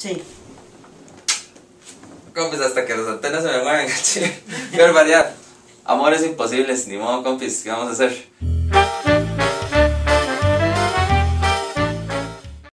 Sí. Compis, hasta que las antenas se me mueven, Qué barbaridad. Amores imposibles, ni modo, compis, ¿qué vamos a hacer?